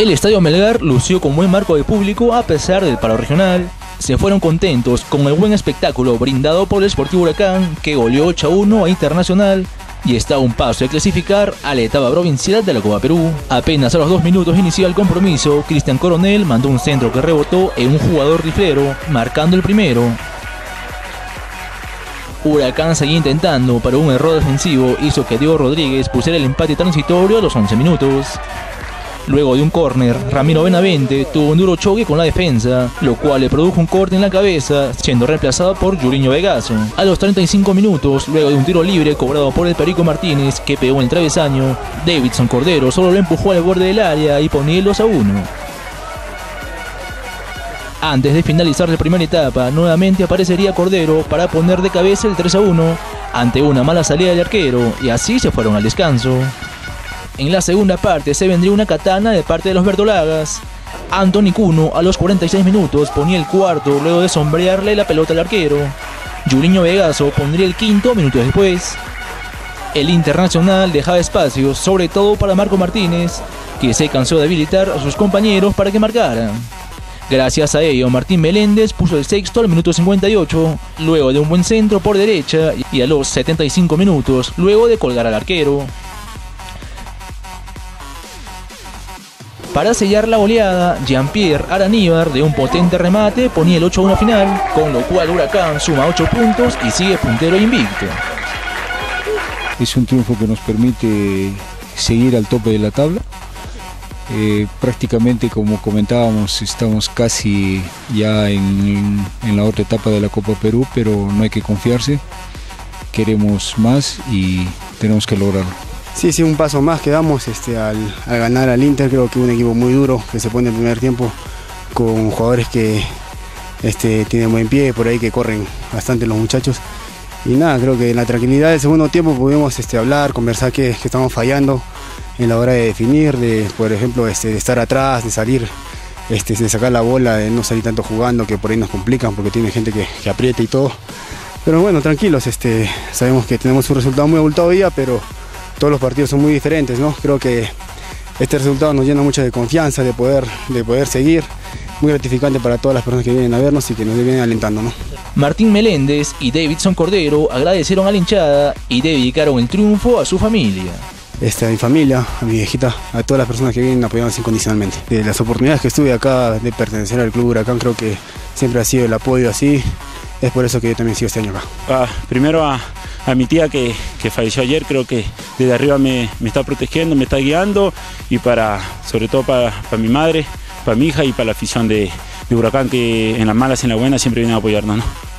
El Estadio Melgar lució con buen marco de público a pesar del paro regional. Se fueron contentos con el buen espectáculo brindado por el Sportivo Huracán, que goleó 8 a 1 a Internacional y está a un paso de clasificar a la etapa provincial de la Copa Perú. Apenas a los dos minutos inició el compromiso, Cristian Coronel mandó un centro que rebotó en un jugador riflero, marcando el primero. Huracán seguía intentando, pero un error defensivo hizo que Diego Rodríguez pusiera el empate transitorio a los 11 minutos. Luego de un córner, Ramiro Benavente tuvo un duro choque con la defensa, lo cual le produjo un corte en la cabeza, siendo reemplazado por Yuriño Vegaso. A los 35 minutos, luego de un tiro libre cobrado por el Perico Martínez, que pegó en el travesaño, Davidson Cordero solo lo empujó al borde del área y ponía el 2 a 1. Antes de finalizar la primera etapa, nuevamente aparecería Cordero para poner de cabeza el 3 a 1 ante una mala salida del arquero y así se fueron al descanso. En la segunda parte se vendría una katana de parte de los verdolagas. Anthony Cuno a los 46 minutos ponía el cuarto luego de sombrearle la pelota al arquero. Juliño Vegaso pondría el quinto minutos después. El Internacional dejaba espacio, sobre todo para Marco Martínez, que se cansó de habilitar a sus compañeros para que marcaran. Gracias a ello, Martín Meléndez puso el sexto al minuto 58, luego de un buen centro por derecha y a los 75 minutos, luego de colgar al arquero. Para sellar la goleada, Jean-Pierre Araníbar de un potente remate ponía el 8-1 final, con lo cual Huracán suma 8 puntos y sigue puntero invicto. Es un triunfo que nos permite seguir al tope de la tabla. Eh, prácticamente como comentábamos estamos casi ya en la otra etapa de la Copa Perú, pero no hay que confiarse. Queremos más y tenemos que lograrlo. Sí, sí, un paso más que damos este, al, ganar al Inter. Creo que un equipo muy duro que se pone en primer tiempo con jugadores que este, tienen buen pie, por ahí que corren bastante los muchachos. Y nada, creo que en la tranquilidad del segundo tiempo pudimos este, hablar, conversar que, estamos fallando en la hora de definir, de por ejemplo este, de estar atrás, de salir, este, de sacar la bola, de no salir tanto jugando, que por ahí nos complican porque tiene gente que, aprieta y todo. Pero bueno, tranquilos, este, sabemos que tenemos un resultado muy abultado hoy día, pero todos los partidos son muy diferentes, ¿no? Creo que este resultado nos llena mucho de confianza, de poder, de poder seguir. Muy gratificante para todas las personas que vienen a vernos y que nos vienen alentando. ¿no? Martín Meléndez y Davidson Cordero agradecieron a la hinchada y dedicaron el triunfo a su familia. Este, a mi familia, a mi viejita, a todas las personas que vienen apoyándonos incondicionalmente. De las oportunidades que estuve acá de pertenecer al Club Huracán, creo que siempre ha sido el apoyo así. Es por eso que yo también sigo este año acá. Ah, primero a, a mi tía que, falleció ayer, creo que desde arriba me, está protegiendo, me está guiando y para, sobre todo para, mi madre, para mi hija y para la afición de, de Huracán que en las malas y en las buenas siempre viene a apoyarnos. ¿no?